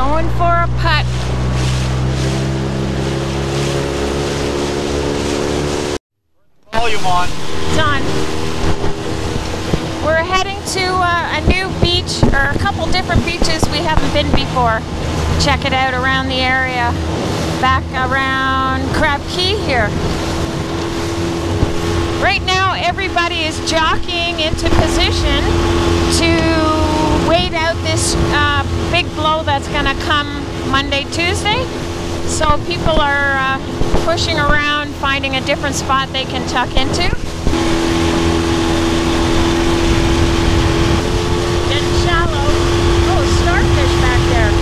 Going for a putt. Volume on. It's on. We're heading to uh, a new beach, or a couple different beaches we haven't been before. Check it out around the area. Back around Crab Cay here. Right now, everybody is jockeying into position to wait out this uh, big blow that's going to come Monday, Tuesday. So people are uh, pushing around, finding a different spot they can tuck into. Shallow. Oh, starfish back there.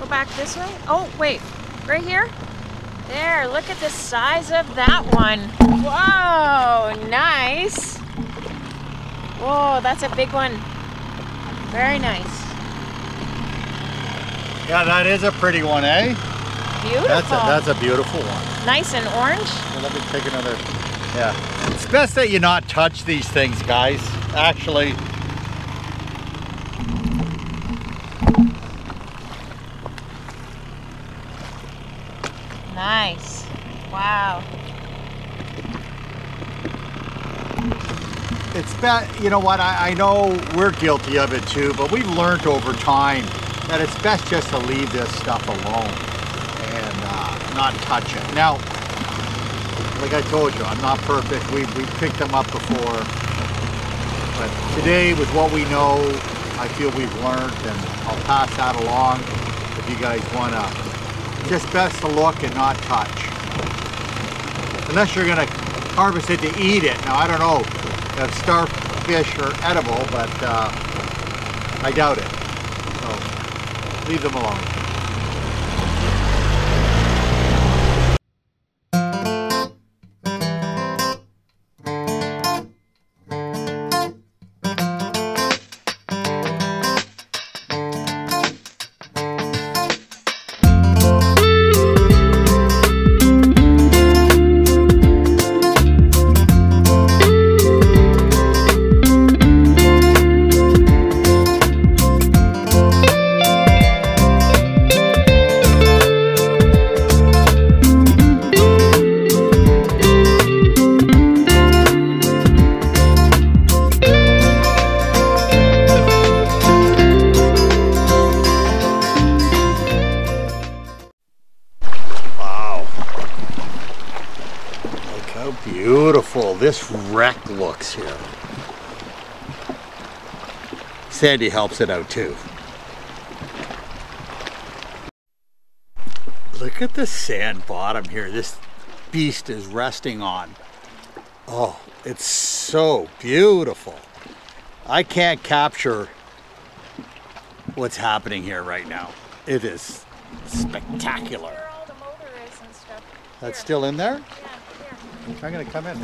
Go back this way. Oh, wait. Right here? There, look at the size of that one. Whoa, nice. Whoa, that's a big one. Very nice. Yeah, that is a pretty one, eh? Beautiful. That's a that's a beautiful one. nice and orange. Let me take another. Yeah. It's best that you not touch these things, guys. Actually. Nice. Wow. It's best, you know what, I, I know we're guilty of it too, but we've learned over time that it's best just to leave this stuff alone and uh, not touch it. Now, like I told you, I'm not perfect. We, we picked them up before. But today, with what we know, I feel we've learned and I'll pass that along if you guys want to. Just best to look and not touch. Unless you're going to harvest it to eat it. Now, I don't know if starfish are edible, but uh, I doubt it. So leave them alone. This wreck looks here. Sandy helps it out too. Look at the sand bottom here this beast is resting on. Oh, it's so beautiful. I can't capture what's happening here right now. It is spectacular. Where all the motor is and stuff. That's still in there? Yeah. I'm gonna come in.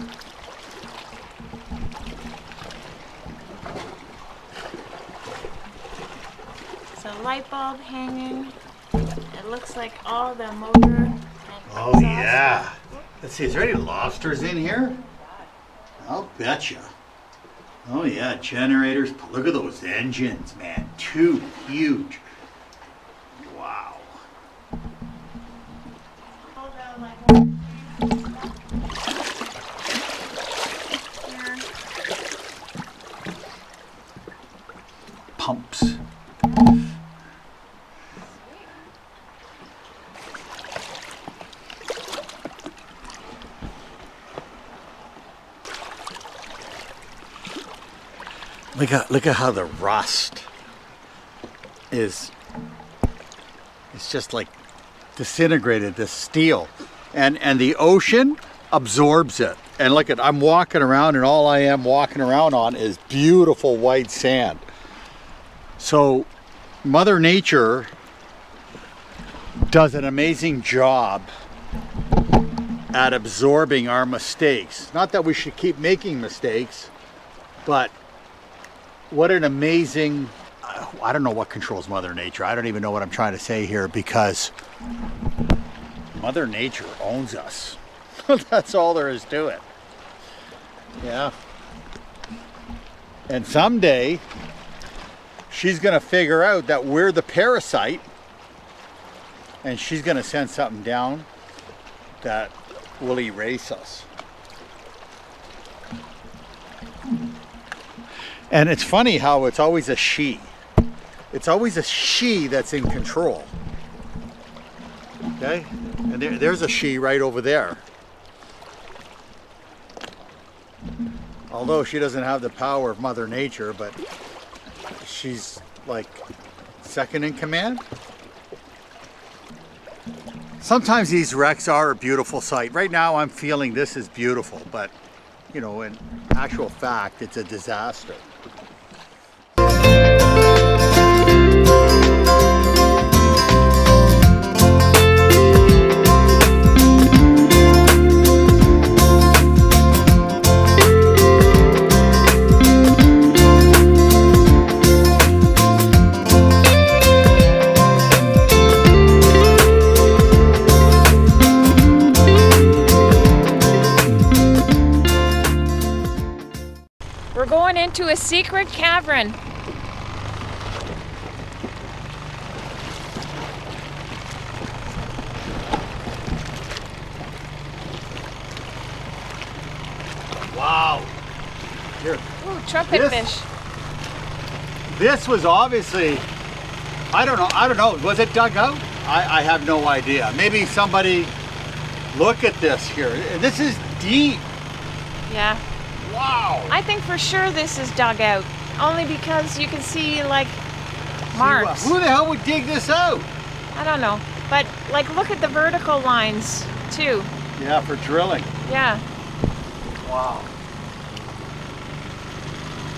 It's a light bulb hanging. It looks like all the motor. Oh exhaust. yeah. Let's see, is there any lobsters in here? I'll betcha. Oh yeah, generators. Look at those engines, man. Two huge. Look at look at how the rust is it's just like disintegrated this steel. And and the ocean absorbs it. And look at I'm walking around and all I am walking around on is beautiful white sand. So mother nature does an amazing job at absorbing our mistakes. Not that we should keep making mistakes but what an amazing I don't know what controls Mother Nature. I don't even know what I'm trying to say here because Mother Nature owns us. That's all there is to it. Yeah. And someday, she's going to figure out that we're the parasite and she's going to send something down that will erase us. And it's funny how it's always a she. It's always a she that's in control. Okay? And there, there's a she right over there. Although she doesn't have the power of Mother Nature, but she's like second in command. Sometimes these wrecks are a beautiful sight. Right now I'm feeling this is beautiful, but you know, in actual fact, it's a disaster. Secret cavern. Wow. Here, Ooh, trumpet This- fish. this was obviously, I don't know, I don't know, was it dug out? I, I have no idea. Maybe somebody, look at this here. This is deep. Yeah. Wow. I think for sure this is dug out. Only because you can see like marks. Who the hell would dig this out? I don't know. But like look at the vertical lines too. Yeah, for drilling. Yeah. Wow.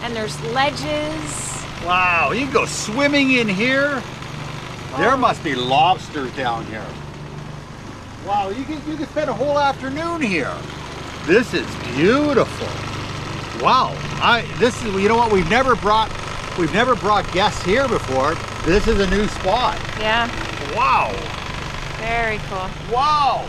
And there's ledges. Wow, you can go swimming in here. There Oh. must be lobsters down here. Wow, you can you can spend a whole afternoon here. This is beautiful. Wow. I this is you know what we've never brought we've never brought guests here before. This is a new spot. Yeah. Wow. Very cool. Wow.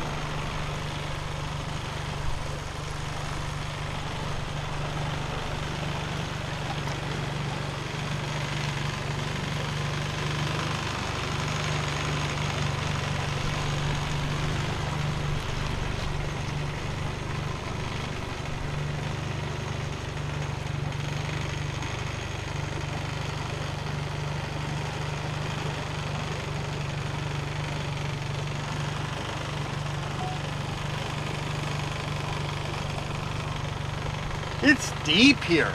It's deep here.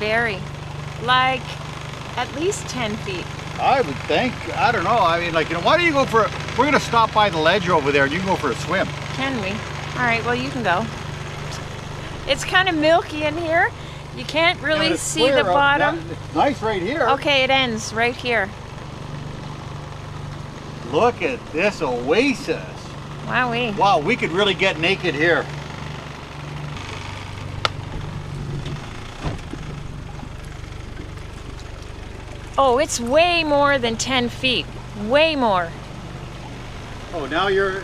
Very. Like at least 10 feet. I would think. I don't know. I mean, like, you know, why don't you go for? A, we're gonna stop by the ledge over there, and you can go for a swim. Can we? All right, well, you can go. It's kind of milky in here. You can't really it's see the bottom. it's nice right here. Okay, it ends right here. Look at this oasis. Wowee. Wow, we could really get naked here. Oh, it's way more than 10 feet. Way more. Oh, now you're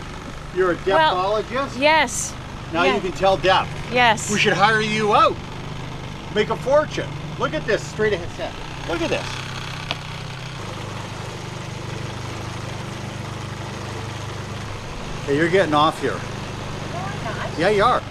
you're a Well, depthologist. Yes. now yeah. you can tell depth. Yes. We should hire you out. Make a fortune. Look at this straight ahead set. Look at this. Hey, you're getting off here. No, I'm not. Yeah, you are.